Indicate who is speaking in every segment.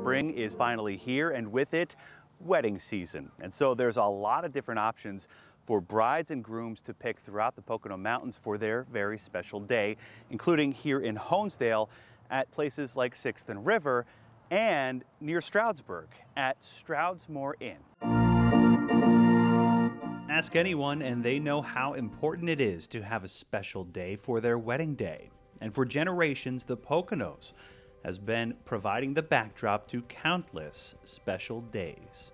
Speaker 1: Spring is finally here and with it, wedding season. And so there's a lot of different options for brides and grooms to pick throughout the Pocono Mountains for their very special day, including here in Honesdale at places like 6th and River and near Stroudsburg at Stroudsmoor Inn. Ask anyone and they know how important it is to have a special day for their wedding day. And for generations, the Poconos has been providing the backdrop to countless special days.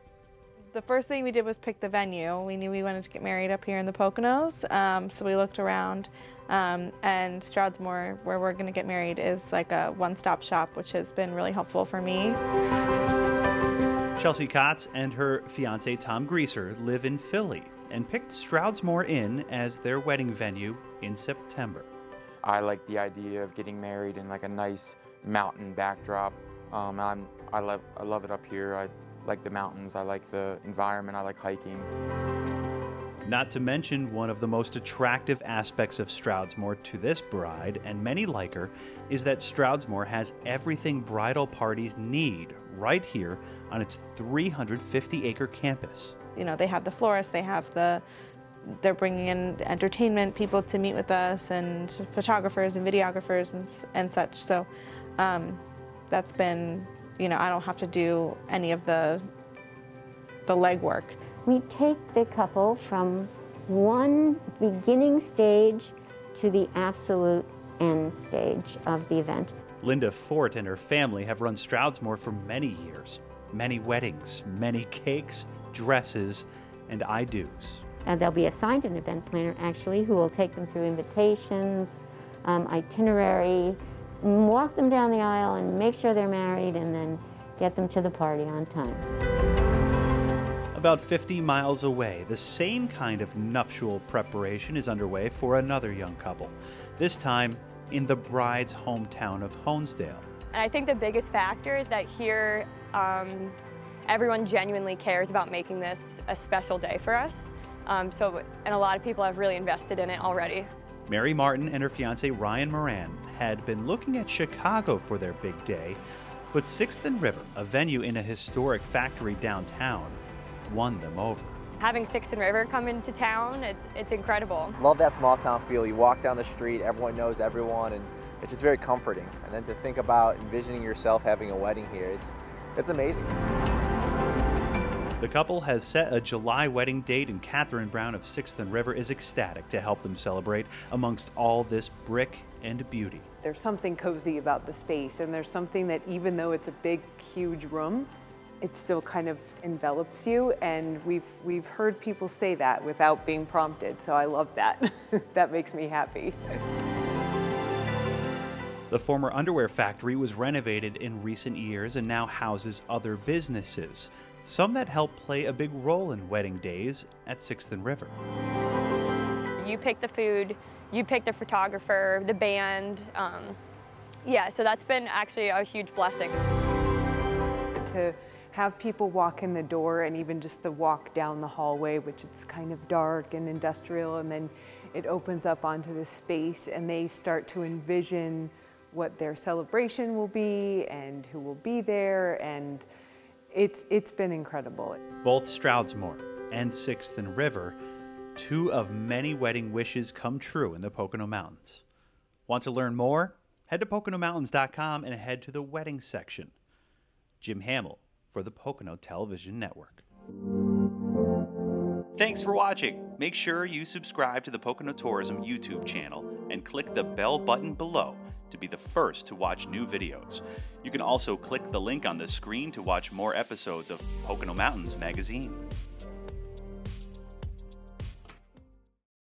Speaker 2: The first thing we did was pick the venue. We knew we wanted to get married up here in the Poconos, um, so we looked around. Um, and Stroudsmoor, where we're going to get married, is like a one-stop shop, which has been really helpful for me.
Speaker 1: Chelsea Kotz and her fiance Tom Greaser live in Philly and picked Stroudsmoor Inn as their wedding venue in September.
Speaker 3: I like the idea of getting married in like a nice mountain backdrop. Um, I'm, I, love, I love it up here. I like the mountains. I like the environment. I like hiking.
Speaker 1: Not to mention, one of the most attractive aspects of Stroudsmoor to this bride, and many like her, is that Stroudsmoor has everything bridal parties need right here on its 350 acre campus.
Speaker 2: You know, they have the florist, they have the they're bringing in entertainment people to meet with us and photographers and videographers and, and such. So um, that's been, you know, I don't have to do any of the, the legwork.
Speaker 4: We take the couple from one beginning stage to the absolute end stage of the event.
Speaker 1: Linda Fort and her family have run Stroudsmoor for many years. Many weddings, many cakes, dresses, and I do's.
Speaker 4: And they'll be assigned an event planner actually who will take them through invitations, um, itinerary, walk them down the aisle and make sure they're married and then get them to the party on time.
Speaker 1: About 50 miles away, the same kind of nuptial preparation is underway for another young couple, this time in the bride's hometown of Honesdale.
Speaker 5: And I think the biggest factor is that here um, everyone genuinely cares about making this a special day for us. Um, so, and a lot of people have really invested in it already.
Speaker 1: Mary Martin and her fiance Ryan Moran had been looking at Chicago for their big day, but 6th and River, a venue in a historic factory downtown, won them over.
Speaker 5: Having 6th and River come into town, it's, it's incredible.
Speaker 6: Love that small town feel. You walk down the street, everyone knows everyone, and it's just very comforting. And then to think about envisioning yourself having a wedding here, it's, it's amazing.
Speaker 1: The couple has set a July wedding date, and Catherine Brown of 6th and River is ecstatic to help them celebrate amongst all this brick and beauty.
Speaker 7: There's something cozy about the space, and there's something that even though it's a big, huge room, it still kind of envelops you, and we've, we've heard people say that without being prompted, so I love that. that makes me happy.
Speaker 1: The former underwear factory was renovated in recent years and now houses other businesses some that help play a big role in wedding days at 6th and River.
Speaker 5: You pick the food, you pick the photographer, the band. Um, yeah, so that's been actually a huge blessing.
Speaker 7: To have people walk in the door and even just the walk down the hallway, which is kind of dark and industrial, and then it opens up onto the space and they start to envision what their celebration will be and who will be there and it's, it's been incredible.
Speaker 1: Both Stroudsmoor and 6th and River, two of many wedding wishes come true in the Pocono Mountains. Want to learn more? Head to PoconoMountains.com and head to the wedding section. Jim Hamill for the Pocono Television Network. Thanks for watching. Make sure you subscribe to the Pocono Tourism YouTube channel and click the bell button below to be the first to watch new videos. You can also click the link on the screen to watch more episodes of Pocono Mountains magazine.